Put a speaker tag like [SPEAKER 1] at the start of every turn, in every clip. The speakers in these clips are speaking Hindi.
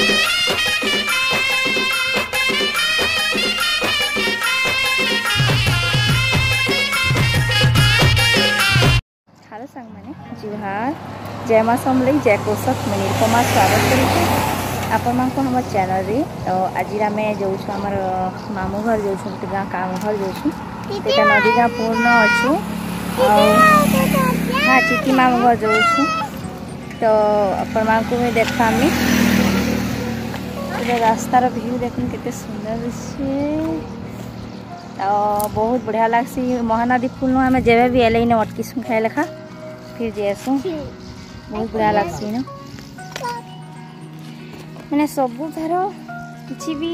[SPEAKER 1] हेलो संग मैंने जय मा समय जय कौशक मनीर कुमार स्वागत कर मैं चैनल रे तो आज आम जाऊ मामू घर जो गाँ काम घर जो नदी गाँ पूर्ण अच्छू हाँ चिकी मामू घर जो तो आपण मैं देखामी रास्तार भ्यू ভিউ দেখুন सुंदर दिशे तो बहुत बढ़िया लगसी महानदी फूल नुह আমি যেবে एल इन না অটকিছু খাই फिर जैसू बहुत बढ़िया लगसी ना मैंने सब किसी भी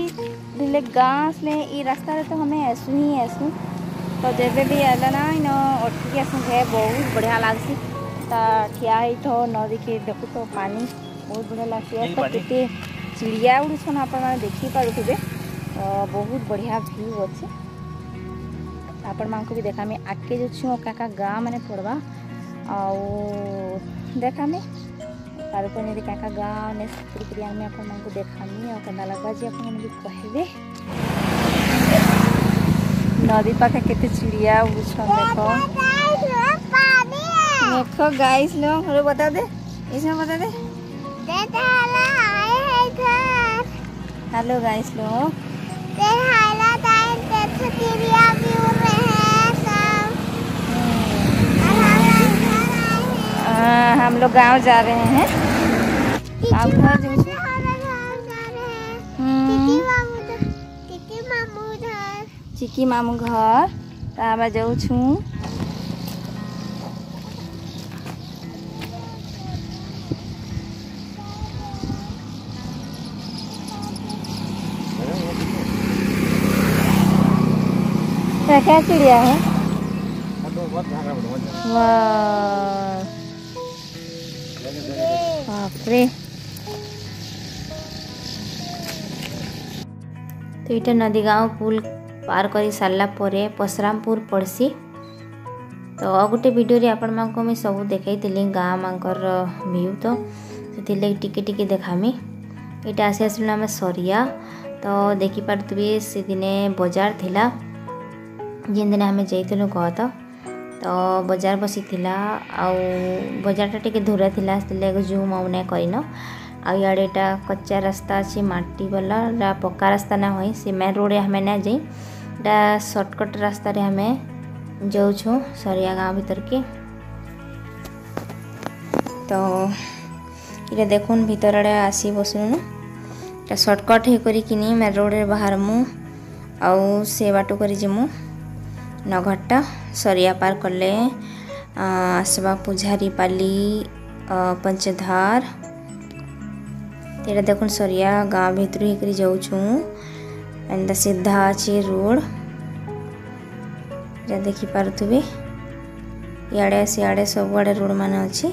[SPEAKER 1] दिले गाँस में ये रास्तार तो हमें ऐसू ही ऐसू तो जब भी एलना इन अटकी आसू खाए बहुत बढ़िया लगसी ठिया ही तो नदी के देखू तो पानी बहुत बढ़िया लगस ଚିଡ଼ିଆ ଗୁଡ଼ି ଛନ୍ ଆପଣମାନେ ଦେଖିପାରୁଥିବେ ବହୁତ ବଢ଼ିଆ ଭ୍ୟୁ ଅଛେ ଆପଣମାନଙ୍କୁ ବି ଦେଖାମି ଆଗ୍କେ ଯେଉଁ ଛୁଁ କାଁ କାଁ ଗାଁ ମାନେ ପଡ଼୍ବା ଆଉ ଦେଖାମି ତାର ଉପରେ ଯଦି କାଁ କାଁ ଗାଁ ନେକ୍ସଟ କରିକିରି ଆମେ ଆପଣମାନଙ୍କୁ ଦେଖାମି ଆଉ କେନ୍ତା ଲାଗ୍ବା ଯେ ଆପଣମାନେ ବି କହିବେ ନଦୀ ପାଖେ କେତେ ଚିଡ଼ିଆ ଉଡ଼ୁଛନ୍ ଦେଖ ଦେଖ ଗାଈ ଇସଲୋ ବତା ଦେ ଇସଲୋ ବତା ଦେ हेलो गाइस लोग हाँ, हम लोग गांव जा रहे हैं आप घर जा रहे हैं चिकी हम्म। मामू घर तो हमें जाऊँ क्या क्या चिड़िया है বাপরে তো এটা ନଦୀଗାଓ ପୁଲ ପାର କରି ସାରିଲା ପରେ ପଶରାମପୁର ପଡ଼୍ସି ତ ଆଉ ଗୋଟେ ଭିଡ଼ିଓରେ ଆପଣମାନଙ୍କୁ ମୁଇଁ ସବୁ ଦେଖାଇଥିଲି ଗାଁମାନଙ୍କର ଭିୟୁ ତ ସେଥିର୍ଲାଗି ଟିକେ ଟିକେ ଦେଖାମି ଏଇଟା ଆସି ଆସିଲୁ ଆମେ ସରିଆ ତ ଦେଖିପାରୁଥିବେ ସେଦିନେ ବଜାର ଥିଲା ଯେନ୍ ଆମେ ଯାଇଥିଲୁ କହ ତ ତ ବଜାର ବସିଥିଲା ଆଉ ବଜାରଟା ଟିକେ ଦୂର ଥିଲା ସେଥିଲାଗି ଜୁମ୍ ଆଉ ନାଇଁ କରିନ ଆଉ ଇଆଡ଼େ ଏଇଟା କଚ୍ଚା ରାସ୍ତା ଅଛି ମାଟି ବାଲା ଏଇଟା ପକ୍କା ରାସ୍ତା ନା ହୁଏ ସେ ମେନ୍ ରୋଡ଼୍ରେ ଆମେ ନା ଯାଇ ଏଇଟା ସର୍ଟକଟ୍ ରାସ୍ତାରେ ଆମେ ଯାଉଛୁ ସରିଆ ଗାଁ ଭିତରକେ ତ ଇଟା ଦେଖୁନ୍ ଭିତର ଆଡ଼େ ଆସି ବସୁନୁ ଏଇଟା ସର୍ଟକଟ୍ ହେଇକରିକିନି ମେନ୍ ରୋଡ଼୍ରେ ବାହାରମୁ ଆଉ ସେ ବାଟ କରି ଯିମୁ नघट सरिया पार कले आसवा पुजारी पाली पंचधार देख सरिया गाँ भर हो जाऊँ सीधा अच्छे रोड ये देखिपार थे इड़े सियाड़े सब आड़े रोड मान अच्छे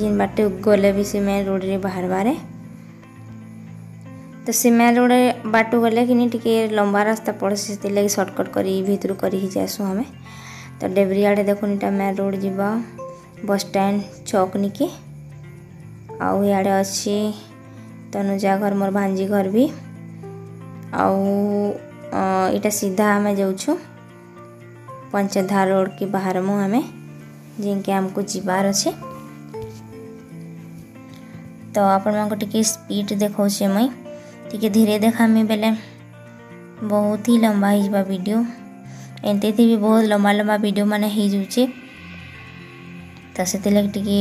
[SPEAKER 1] जिन बाटे गले भी सी मेन रोड रे बाहर बारे ତ ସିମା ରୋଡ଼େ ବାଟୁ ଗଲେ କିନି ଟିକେ ଲମ୍ବା ରାସ୍ତା ପଡ଼୍ସି ସେଥିର୍ଲାଗି ସର୍ଟକଟ୍ କରି ଭିତରୁ କରି ହିଁ ଯାଏସୁଁ ଆମେ ତ ଡେବ୍ରି ଆଡ଼େ ଦେଖୁନ୍ ଇଟା ମେନ୍ ରୋଡ଼୍ ଯିବା ବସ୍ ଷ୍ଟାଣ୍ଡ ଛକ୍ ନିକି ଆଉ ଇଆଡ଼େ ଅଛି ତନୁଜା ଘର ମୋର ଭାଞ୍ଜି ଘର ବି ଆଉ ଇଟା ସିଧା ଆମେ ଯାଉଛୁ ପଞ୍ଚଧା ରୋଡ଼୍କେ ବାହାରମୁ ଆମେ ଯେନ୍କେ ଆମକୁ ଯିବାର୍ ଅଛେ ତ ଆପଣମାନଙ୍କୁ ଟିକେ ସ୍ପିଡ଼୍ ଦେଖାଉଛେ ମୁଇଁ ଟିକେ ଧୀରେ ଦେଖାମି ବେଲେ ବହୁତ ହିଁ ଲମ୍ବା ହେଇଯିବା ଭିଡ଼ିଓ ଏମିତିଥି ବି ବହୁତ ଲମ୍ବା ଲମ୍ବା ଭିଡ଼ିଓ ମାନେ ହେଇଯାଉଛେ ତ ସେଥିଲାଗି ଟିକେ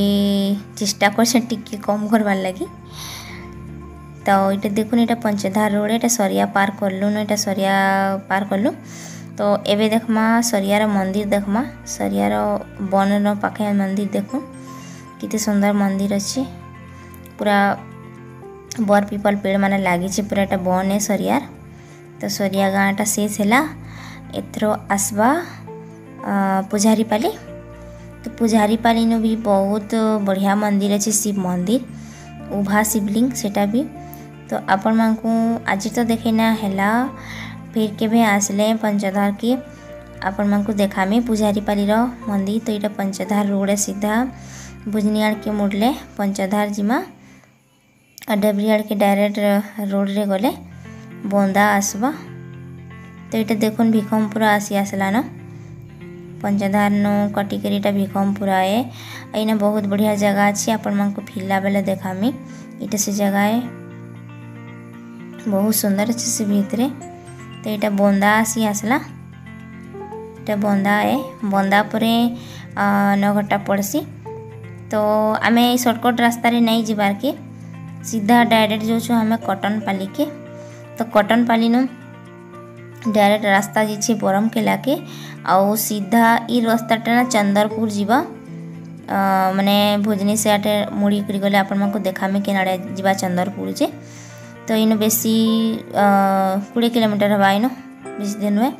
[SPEAKER 1] ଚେଷ୍ଟା କରୁଛେ ଟିକେ କମ୍ କରବାର୍ ଲାଗି ତ ଏଇଟା ଦେଖୁନ୍ ଏଇଟା ପଞ୍ଚଧାର ରୋଡ଼ ଏଇଟା ସରିଆ ପାର୍ କଲୁନ ଏଇଟା ସରିଆ ପାର୍ କଲୁ ତ ଏବେ ଦେଖ୍ମା ସରିଆର ମନ୍ଦିର ଦେଖ୍ମା ସରିଆର ବନର ପାଖେ ମନ୍ଦିର ଦେଖୁନ୍ କେତେ ସୁନ୍ଦର ମନ୍ଦିର ଅଛି ପୁରା ବର୍ ପିପଲ୍ ପେଡ଼୍ମାନେ ଲାଗିଛି ପୁରା ଏଇଟା ବନ୍ ଏ ସରିଆର୍ ତ ସରିଆ ଗାଁଟା ଶେଷ ହେଲା ଏଥର ଆସ୍ବା ପୂଜାରୀପାଲି ତ ପୂଜାରୀପାଲିନୁ ବି ବହୁତ ବଢ଼ିଆ ମନ୍ଦିର ଅଛି ଶିବ ମନ୍ଦିର ଉଭା ଶିବଲିଙ୍ଗ ସେଟା ବି ତ ଆପଣମାନଙ୍କୁ ଆଜି ତ ଦେଖେଇନା ହେଲା ଫିର୍ କେବେ ଆସିଲେ ପଞ୍ଚଧାରକେ ଆପଣମାନଙ୍କୁ ଦେଖାମି ପୂଜାରୀପାଲିର ମନ୍ଦିର ତ ଏଇଟା ପଞ୍ଚଧାର ରୋଡ଼େ ସିଧା ଭୁଜନିଆଡ଼କେ ମୁଡ଼ଲେ ପଞ୍ଚଧାର ଯିମା ଡେବ୍ରି ଆଡ଼କେ ଡାଇରେକ୍ଟ ରୋଡ଼ରେ ଗଲେ ବନ୍ଦା ଆସ୍ବା ତ ଏଇଟା ଦେଖୁନ୍ ଭିକମ୍ପୁରା ଆସି ଆସିଲାନ ପଞ୍ଚଧାରନୁ କଟିକିରି ଏଇଟା ଭିକମ୍ପୁରା ଏ ଏଇନା ବହୁତ ବଢ଼ିଆ ଜାଗା ଅଛି ଆପଣମାନଙ୍କୁ ଫିରିଲା ବେଲେ ଦେଖାମି ଏଇଟା ସେ ଜାଗା ଏ ବହୁତ ସୁନ୍ଦର ଅଛି ସେ ଭିତରେ ତ ଏଇଟା ବନ୍ଦା ଆସି ଆସିଲା ଏଇଟା ବନ୍ଦା ଏ ବନ୍ଦା ପରେ ନଘଟା ପଡ଼୍ସି ତ ଆମେ ସର୍ଟକଟ୍ ରାସ୍ତାରେ ନାଇଁ ଯିବାର୍କେ सीधा डायरेक्ट जो हमें कॉटन पाली के तो कॉटन पाली नु डायरेक्ट रास्ता जी छे बरम के लाके आउ सीधा ई रास्ता टेना चंदरपुर जीवा मैंने भोजनी से आटे मुड़ी कर गले आपन मको देखा में केना जीवा चंद्रपुर जे तो इनु बेसी कुड़े किलोमीटर हवा इनु बीस दिन में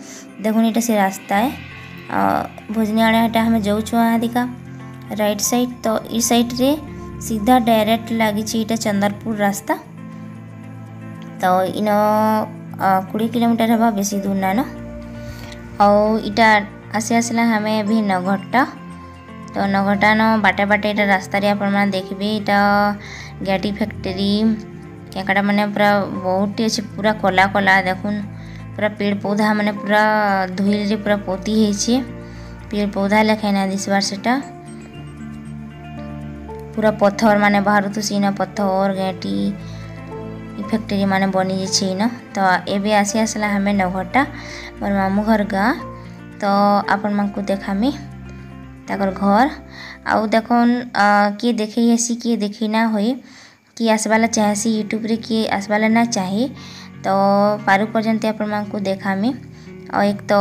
[SPEAKER 1] देखुन इटा से रास्ता है भोजनी आड़े हटा हमें जाऊ छु अधिका राइट साइड तो ई साइड रे સીધા ડાયરેક્ટ લાગી છે એટા ચંદરપુર રાસ્તા તો ઇનો કુડી કિલોમીટર હવા બેસી દૂર નાન ଆଉ ଇଟା ଆସି ଆସିଲା ଆମେ ବି ନଘଟା ତ ନଘଟାନ ବାଟେ ବାଟେ ଏଇଟା ରାସ୍ତାରେ ଆପଣମାନେ ଦେଖିବେ ଏଇଟା ଗ୍ୟାଟି ଫ୍ୟାକ୍ଟରୀ କେଙ୍କଡ଼ା ମାନେ ପୁରା ବହୁତଟି ଅଛି ପୁରା କଲା କଲା ଦେଖୁନ୍ ପୁରା ପେଡ଼ ପୌଧା ମାନେ ପୁରା ଧୁଇଲରେ ପୁରା ପୋତି ହେଇଛେ ପେଡ଼ ପୌଧା ଲେଖାଇନା ଦିଶବାର୍ ସେଟା ପୁରା ପଥର ମାନେ ବାହାରୁଥିସି ଇନ ପଥର ଗେଁଟି ଫ୍ୟାକ୍ଟରୀ ମାନେ ବନିଯାଇଛେ ଇନ ତ ଏବେ ଆସି ଆସିଲା ଆମେ ନଘରଟା ମୋର ମାମୁଁ ଘର ଗାଁ ତ ଆପଣମାନଙ୍କୁ ଦେଖାମି ତାଙ୍କର ଘର ଆଉ ଦେଖନ୍ କିଏ ଦେଖେଇ ହେସି କିଏ ଦେଖେଇ ନା ହୋଇ କିଏ ଆସବାଲା ଚାହେଁସି ୟୁଟ୍ୟୁବ୍ରେ କିଏ ଆସବାଲା ନା ଚାହେଁ ତ ପାରୁ ପର୍ଯ୍ୟନ୍ତ ଆପଣମାନଙ୍କୁ ଦେଖାମି ଆଉ ଏକ ତ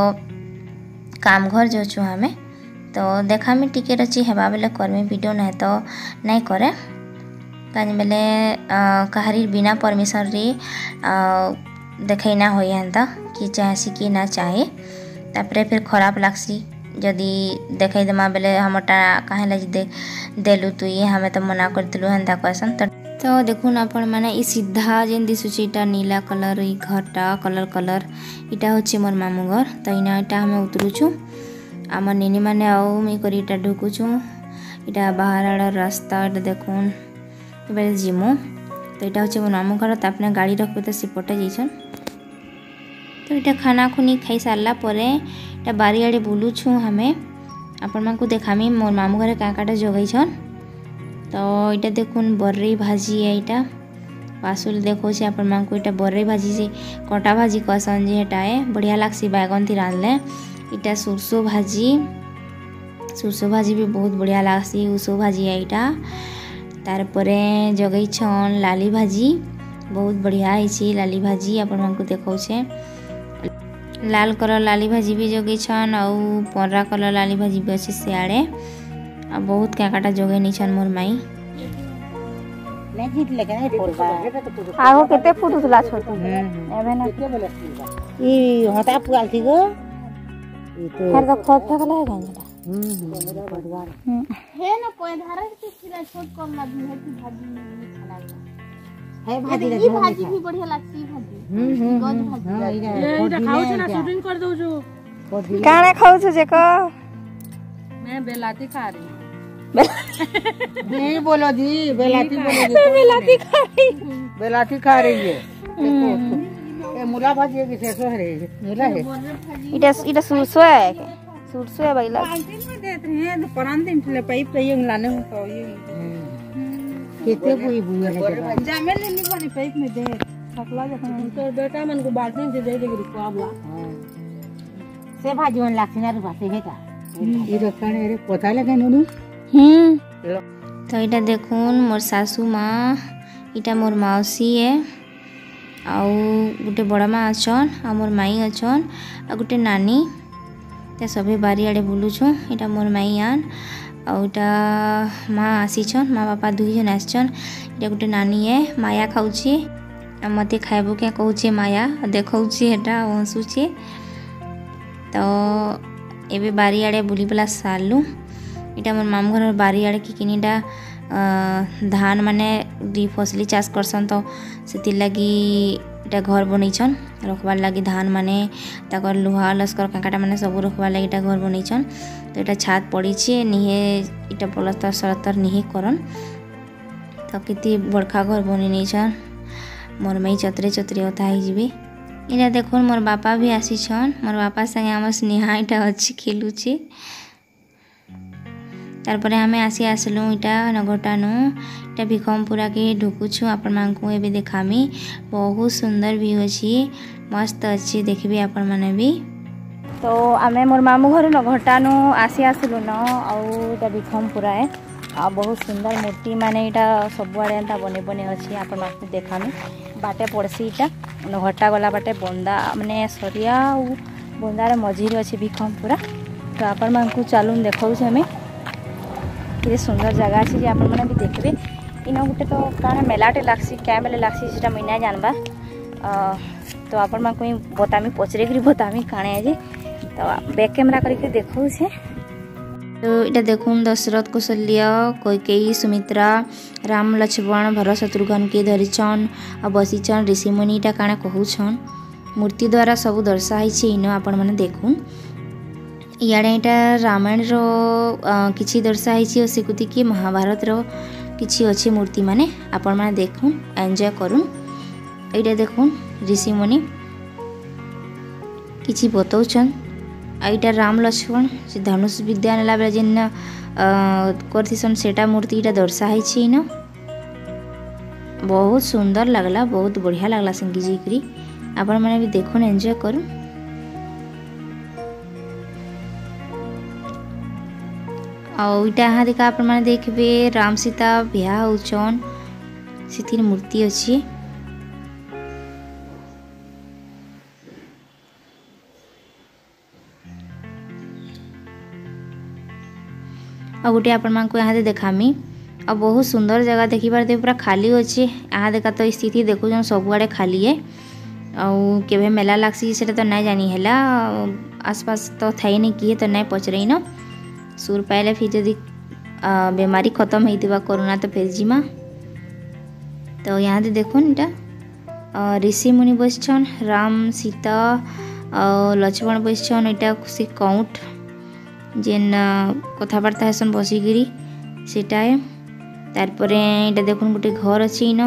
[SPEAKER 1] କାମ ଘର ଯାଉଛୁ ଆମେ तो देखा मैं टिकेट अच्छी हवा बोले करमी भिड नाई तो नहीं कै कहीं बोले कहारी बिना परमिशन रे देखना ना हुई कि चाहसी कि ना चाहे तापर फिर खराब लग्सी जदि देखेदेमा बोले हमारा कहीं लगे देलु तु ये हमें तो मना करूँ हेन्ता कहसन तो देखुन आपण मैंने सीधा जेन दिशुचे नीला कलर ये घरटा कलर कलर इटा हूँ मोर मामू घर तो इना हमें उतरुचू আমার নিনিমানে আও মি করি এটা ঢুকুছু এটা বাহার আড়ার রাস্তা এটা দেখুন এবারে জিমু তো এটা হচ্ছে মামু ঘর তো আপনার গাড়ি রাখবে তো সেপটে যাইছন তো এটা খানা খুনি খাই সারলা পরে এটা বারিআড়ে বুলুছু আমি ଆପଣମାନଙ୍କୁ ଦେଖାମି ମୋର ମାମୁଁ ଘରେ କାଁ କାଁଟା ଯୋଗେଇଛନ୍ ତ ଇଟା ଦେଖୁନ୍ ବରେଇ ଭାଜି ଏଇଟା ପାସୁଲ ଦେଖଉଛେ ଆପଣମାନଙ୍କୁ ଇଟା ବରେଇ ଭାଜି ସେ କଟା ଭାଜି କସନ୍ ଯେ ହେଟା ଏ ବଢ଼ିଆ ଲାଗ୍ସି ବାଇଗନ୍ ଥି ରାନ୍ଧଲେ इटा सोरसो भाजी सोरसो भाजी भी बहुत बढ़िया लगसी उषो भाजी है यहाँ तार पर जगे छन लाली भाजी बहुत बढ़िया है लाली भाजी आपण मैं देखे लाल कलर लाली भाजी भी जगे छन आउ पर्रा कलर लाली भाजी भी अच्छे सियाड़े आ बहुत क्या जगे नहीं छन मोर माई
[SPEAKER 2] आगो कते फुटुला छोटू एबे ना के बोले थी गो हर दो खोद फेंक लेगा मेरा है ना कोई धारा के खिला छोट कम ना भी है कि भाजी नहीं खाना है भाजी ये भाजी भी बढ़िया लगती है भाजी हम्म, हम्म, गंज हम्म। भाजी हाँ, ये खाओ ना शूटिंग कर दो जो काने खाओ छे जेको मैं बेलाती खा रही
[SPEAKER 3] नहीं बोलो जी बेलाती बोलो जी
[SPEAKER 2] बेलाती खा रही
[SPEAKER 3] बेलाती खा रही है मुला भाजी मुला है
[SPEAKER 2] इटा इटा है के है
[SPEAKER 3] दिन तो ले पाइप लाने हो तो ये हम्म। कोई
[SPEAKER 2] है ले पाइप में दे सकला जखन
[SPEAKER 3] तो बेटा मन को दे दे हाँ। से भाजी है का रे पता लगे
[SPEAKER 2] हम्म
[SPEAKER 1] तो इटा देखून मोर सासू माँ इटा मोर मौसी है ଆଉ ଗୋଟେ ବଡ଼ ମା' ଅଛନ୍ ଆଉ ମୋର ମାଇଁ ଅଛନ୍ ଆଉ ଗୋଟେ ନାନୀ ତା ସଭିଏଁ ବାରିଆଡ଼େ ବୁଲୁଛୁଁ ଇଟା ମୋର ମାଇଁ ଆନ୍ ଆଉ ଏଇଟା ମାଆ ଆସିଛନ୍ ମାଆ ବାପା ଜଣ ଆସିଛନ୍ ଇଟା ଗୋଟେ ନାନୀ ଏ ମାୟା ଖାଉଛି ଆଉ ମୋତେ ଖାଇବୁ କିଆ କହୁଛି ମାୟା ଦେଖଉଛି ହେଟା ହସୁଛି ତ ଏବେ ବାରିଆଡ଼େ ବୁଲି ବୁଲିବୁଲା ସାରିଲୁ ଏଇଟା ମୋର ମାମୁଁ ଘରର ବାରିଆଡ଼େ କି କିନିଟା ଧାନ୍ ମାନେ ଦୁଇ ଫସଲି ଚାଷ୍ କର୍ସନ୍ ତ ସେଥିର୍ଲାଗି ଇଟା ଘର୍ ବନେଇଛନ୍ ରଖ୍ବାର୍ ଲାଗି ଧାନ୍ମାନେ ତାକର୍ ଲୁହା ଲସ୍କର୍ କାଁକାଟା ମାନେ ସବୁ ରଖ୍ବାର୍ ଲାଗି ଇଟା ଘର୍ ବନେଇଛନ୍ ତ ଇଟା ଛାତ୍ ପଡ଼ିଛେ ନିହେ ଇଟା ପଲସ୍ତର୍ ସରତର୍ ନିହେ କରନ୍ ତ କେତେ ବଡ଼୍ଖା ଘର୍ ବନେଇ ନେଇଛନ୍ ମୋର୍ ମାଇ ଚତ୍ରେ ଚତ୍ରେ ଅଥା ହେଇଯିବେ ଇଟା ଦେଖୁନ୍ ମୋର୍ ବାପା ବି ଆସିଛନ୍ ମୋର୍ ବାପା ସାଙ୍ଗେ ଆମର୍ ସ୍ନେହା ଇଟା ଅଛି ଖେଲୁଛେ তারপরে আমি আসি আসলু এটা নগরটানু এটা ভিকমপুরাকে ঢুকুছু আপনার এবে দেখামি বহুত সুন্দর ভিউ অছি মস্ত অছি দেখবে আপন মানে
[SPEAKER 2] বি তো আমি মোর মামু ঘর নগরটানু আসি আসলু ন আউ এটা ভিকমপুরায় ଆଉ ବହୁତ ସୁନ୍ଦର ମୂର୍ତ୍ତି ମାନେ ଏଇଟା ସବୁଆଡ଼େ ଏନ୍ତା ବନେଇ ବନେଇ ଅଛି ଆପଣମାନଙ୍କୁ ଦେଖାମି ବାଟେ ପଡ଼୍ସି ଇଟା ଘଟା ଗଲା ବାଟେ ବନ୍ଦା ମାନେ ସରିଆ ଆଉ ବନ୍ଦାର ମଝିରେ ଅଛି ଭିଖମ୍ ପୁରା ତ ଆପଣମାନଙ୍କୁ ଚାଲୁନ୍ ଦେଖାଉଛେ ଆମେ ଏତେ ସୁନ୍ଦର ଜାଗା ଅଛି ଯେ ଆପଣମାନେ ବି ଦେଖିବେ ଇନ ଗୋଟେ ତ କାଣା ମେଲାଟେ ଲାଗ୍ସି କାଁ ବେଲେ ଲାଗ୍ସି ସେଟା ମୁଇଁ ନାଇଁ ଜାନ୍ବା ତ ଆପଣମାନଙ୍କୁ ହିଁ ବତାମି ପଚରେଇକିରି ବତାମି କାଣା ଯେ ତ ବ୍ୟାକ୍ କ୍ୟାମେରା କରିକି ଦେଖଉଛେ
[SPEAKER 1] তো এটা দেখুন দশরথ কৌশল্য কৈকেয়ী সুমিত্রা রাম লক্ষ্মণ ভরত শত্রুঘ্নকে ধরিছন আর বসিছন ঋষিমুনি এটা কাଣା কহুছন মূর্তি দ্বারা সবু দর্শা হয়েছে ইন আপনার ଇଆଡ଼େ ଏଇଟା ରାମାୟଣର କିଛି ଦର୍ଶା ହେଇଛି ଆଉ ସେକୁତିକି ମହାଭାରତର କିଛି ଅଛି ମୂର୍ତ୍ତିମାନେ ଆପଣମାନେ ଦେଖୁନ୍ ଏନ୍ଜୟ କରୁନ୍ ଏଇଟା ଦେଖୁନ୍ ଋଷିମୁନି କିଛି ବତଉଛନ୍ ଏଇଟା ରାମ ଲକ୍ଷ୍ମଣ ସେ ଧନୁଷ ବିଦ୍ୟା ନେଲା ବେଳେ ଯେନ୍ କରିଥିସନ୍ ସେଟା ମୂର୍ତ୍ତିଟା ଦର୍ଶା ହେଇଛି ଇନ ବହୁତ ସୁନ୍ଦର ଲାଗ୍ଲା ବହୁତ ବଢ଼ିଆ ଲାଗ୍ଲା ସେନ୍କେ ଯାଇକିରି ଆପଣମାନେ ବି ଦେଖୁନ୍ ଏନ୍ଜୟ କରୁନ୍ आईटा देखा आपने देखिए राम सीता ब्याह होचन मूर्ति अच्छी आ गोटे आपण यहाँ देखामी आ बहुत सुंदर जगह देखिपार दे पूरा खाली अच्छे यहाँ देखा तो स्थिति देखुन आड़े खाली है आ मेला लग्सी से तो ना जानी है आसपास तो थे नहीं किए तो ना पचरे ना सुर पाइले फिर जदि बेमारी खत्म होता करोना तो फिर जीमा तो यहाँ देखन यहाँ ऋषि मुनि बसछन राम सीता लक्ष्मण बसछन यहाँ से कौट जेन कथबार्ता हेसन बसिकी सेटाए तारपर यहाँ देखुन गोटे घर अच्छे इन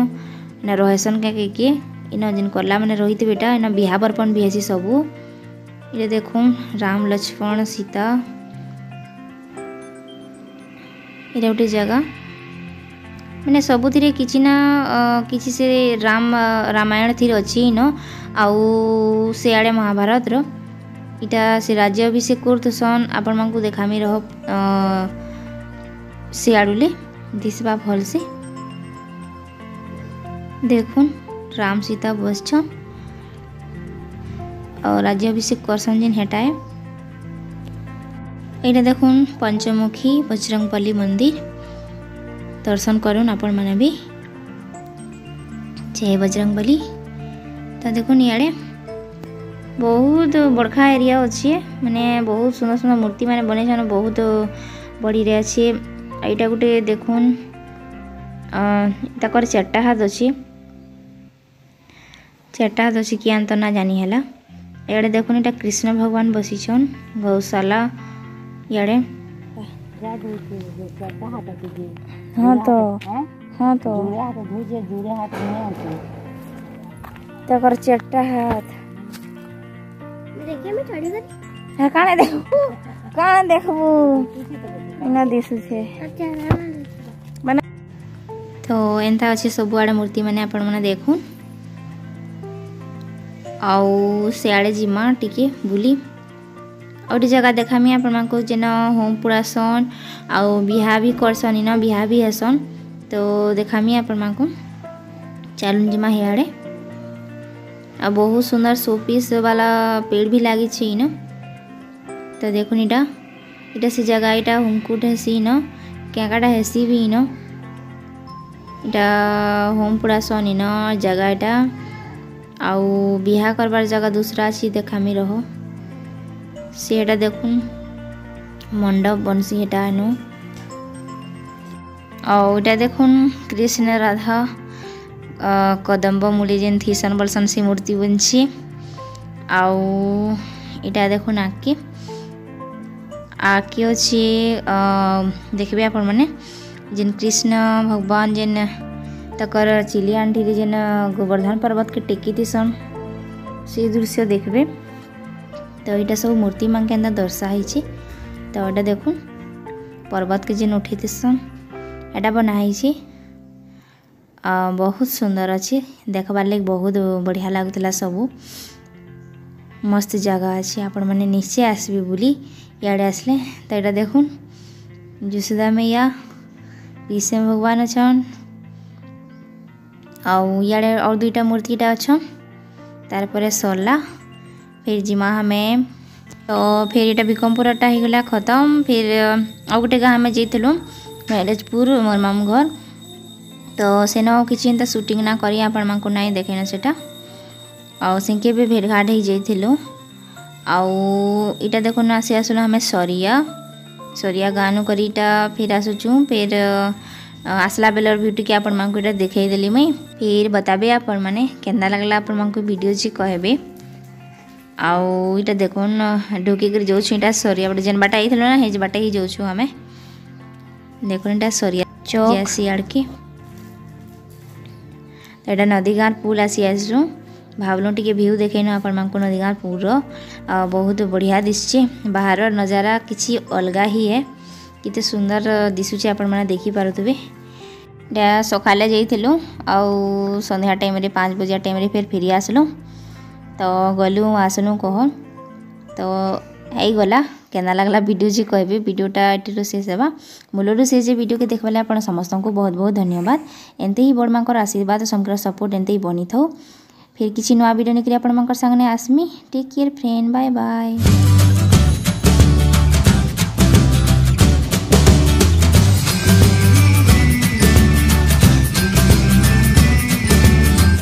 [SPEAKER 1] ना रहेसन क्या किए इन जेन कला मैंने रही थे इना बिहाबर पन भी आसी सबू ये देख राम लक्ष्मण सीता ଏଇଟା ଗୋଟେ ଜାଗା ମାନେ ସବୁଥିରେ କିଛି ନା କିଛି ସେ ରାମ ରାମାୟଣ ଥିରେ ଅଛି ଇନ ଆଉ ସେଆଡ଼େ ମହାଭାରତର ଇଟା ସେ ରାଜ୍ୟ ଅଭିଷେକ କରୁଥିସନ୍ ଆପଣମାନଙ୍କୁ ଦେଖାମି ରହ ସେଆଡ଼ୁଲେ ଦିଶବା ଭଲସେ ଦେଖୁନ୍ ରାମ ସୀତା ବସିଛନ୍ ଆଉ ରାଜ୍ୟ ଅଭିଷେକ କରସନ୍ ଯେନ୍ ହେଟାଏ এটা দেখুন পঞ্চমুখী বজরংবলী মন্দির দর্শন করুন আপন মানে বি জয় বজরংবলী তো দেখুন ইয়াড়ে ବହୁତ ବଡ଼ଖା ଏରିଆ ଅଛି ମାନେ ବହୁତ ସୁନ୍ଦର ସୁନ୍ଦର ମୂର୍ତ୍ତି ମାନେ ବନେଇଛନ୍ ବହୁତ ବଡ଼ିରେ ଅଛି ଏଇଟା ଗୋଟେ ଦେଖୁନ୍ ତାଙ୍କର ଚାରିଟା ହାତ ଅଛି ଚାରିଟା ହାତ ଅଛି କି ଆନ୍ତ ନା ଜାନି ହେଲା ଏଇଆଡ଼େ ଦେଖୁନ୍ ଏଇଟା କୃଷ୍ଣ ଭଗବାନ ବସିଛନ୍ ଗୌଶାଲା यारे
[SPEAKER 2] हाँ तो हाँ तो तो कर चट्टा हाथ देखिए मैं चढ़ी गई हां काने
[SPEAKER 1] देखबू काने देखबू इना दिसु छे अच्छा माने तो एंता अछि सब आड़े मूर्ति मैंने आपण माने देखू आउ सियाड़े जिमा टिके बुली गोटे जगह देखामी आपको जेन होम पुरासन आउ बिहा भी करसन इन बिहा भी हेसन तो देखामी आपको चलून जिमा हिआड़े आ बहुत सुंदर सो पीस वाला पेड़ भी लगी इन तो देखुन इटा इटा से जगह इटा होमकुट हेसी इन कैकाटा हेसी भी इन इटा होम पुरासन इन जगह इटा आउ बिहा करवार जगह दूसरा अच्छी देखामी रहो ସେଟା ଦେଖୁନ୍ ମଣ୍ଡପ ବନ୍ସି ହେଟା ଏନୁ ଆଉ ଇଟା ଦେଖୁନ୍ କୃଷ୍ଣ ରାଧା କଦମ୍ବ ମୂଳେ ଯେନ୍ ଥିସନ୍ ବୋଲସନ୍ ସେ ମୂର୍ତ୍ତି ବନିଛି ଆଉ ଇଟା ଦେଖୁନ୍ ଆଗ୍କେ ଆଗ୍କେ ଅଛେ ଦେଖ୍ବେ ଆପଣମାନେ ଯେନ୍ କୃଷ୍ଣ ଭଗବାନ ଯେନ୍ ତାଙ୍କର ଚିଲି ଆଣ୍ଠିରେ ଯେନ୍ ଗୋବର୍ଦ୍ଧନ ପର୍ବତକେ ଟେକିଥିସନ୍ ସେ ଦୃଶ୍ୟ ଦେଖ୍ବେ তো এইটা সব মূর্তি মানকে এন্তা দর্শা হয়েছে তো এটা দেখুন পর্বতকে যেন উঠেইতেছন এটা বনা হয়েছে ବହୁତ ସୁନ୍ଦର ଅଛି ଦେଖବାର୍ ଲାଗି ବହୁତ ବଢ଼ିଆ ଲାଗୁଥିଲା ସବୁ ମସ୍ତ ଜାଗା ଅଛି ଆପଣମାନେ ନିଶ୍ଚୟ ଆସିବେ ବୁଲି ଇଆଡ଼େ ଆସିଲେ ତ ଏଇଟା ଦେଖୁନ୍ ଯଶୋଦା ମେୟା ବିଷ୍ଣୁ ଭଗବାନ ଅଛନ୍ ଆଉ ଇଆଡ଼େ ଆଉ ଦୁଇଟା ମୂର୍ତ୍ତିଟା ଅଛନ୍ ତାରପରେ ସରିଲା फिर जिमा हमें तो फिर यहाँ भूकंप हो गला खत्म फिर आउ गोटे गाँ आम जाइलु मैरेजपुर मोर मामू घर तो सेन किसी एंता सुटिंग ना कर आपण देखेन सेटा आउ से भी भेटघाट हो जाइलु आउ इटा आसी आसल आम सरिया सरिया गानु कर फिर आसुचु फिर आसला बेलर भ्यू टी आपण को देखाईदेली मुई फिर बताबे आपण मैंने के लगला आपण को भिड जी कहबे आईटा देख ढुक जो छुटा सरिया बटे जेन बाटे आई ना हिज बाटे ही जो छु आम देख इटा सरिया चौक आड़ नदी गाँव पुल आसी आसू भावलू टे भ्यू देख नदी गाँव पुल रहुत बढ़िया दिशे बाहर नजारा किसी अलग ही है कितने सुंदर दिशुचे आप देखिपे सकाल जाइलु आ सन्या टाइम पाँच बजे टाइम फिर फेरी आसलू ତ ଗଲୁ ଆସନୁ କହ ତ ହେଇଗଲା କେନ୍ତା ଲାଗ୍ଲା ଭିଡ଼ିଓ ଯେ କହିବେ ଭିଡ଼ିଓଟା ଏଠିରୁ ଶେଷ ହେବା ମୂଳରୁ ସେ ଯେ ଭିଡ଼ିଓକେ ଦେଖ୍ବାଲେ ଆପଣ ସମସ୍ତଙ୍କୁ ବହୁତ ବହୁତ ଧନ୍ୟବାଦ ଏମିତି ହିଁ ବଡ଼ମାଙ୍କର ଆଶୀର୍ବାଦ ସମଙ୍କର ସପୋର୍ଟ ଏମିତି ହିଁ ବନିଥାଉ ଫିର୍ କିଛି ନୂଆ ଭିଡ଼ିଓ ନେଇକରି ଆପଣମାନଙ୍କର ସାଙ୍ଗରେ ଆସମି take care friend bye bye